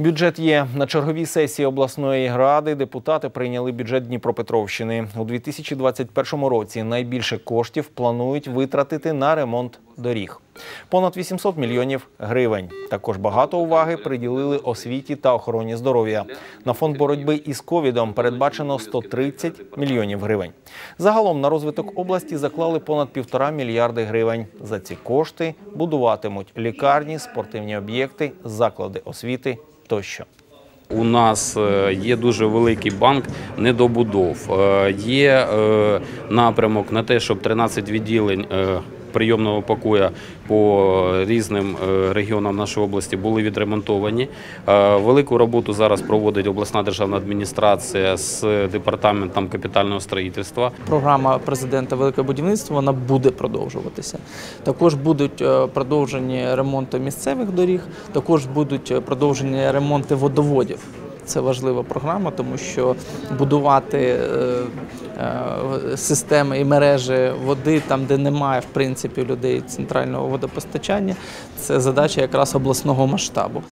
Бюджет є на черговій сесії обласної ради. Депутати прийняли бюджет Дніпропетровщини у 2021 році. Найбільше коштів планують витратити на ремонт доріг. Понад 800 мільйонів гривень. Також багато уваги приділили освіті та охороні здоров'я. На фонд боротьби із ковідом передбачено 130 мільйонів гривень. Загалом на розвиток області заклали понад півтора мільярди гривень. За ці кошти будуватимуть лікарні, спортивні об'єкти, заклади освіти тощо. У нас е, є дуже великий банк недобудов. Е, Є е, напрямок на те, щоб 13 відділень прийомного покоя по різним е, регіонам нашої області були відремонтовані. Е, Велику роботу зараз проводить обласна державна адміністрація з департаментом капітального строїтельства. Програма президента Велике будівництво вона буде продовжуватися. Також будуть е, продовжені ремонти місцевих доріг, також будуть продовжені ремонти водоводів. Це важлива програма, тому що будувати е, е, системи і мережі води там, де немає в принципі людей центрального водопостачання, це задача якраз обласного масштабу.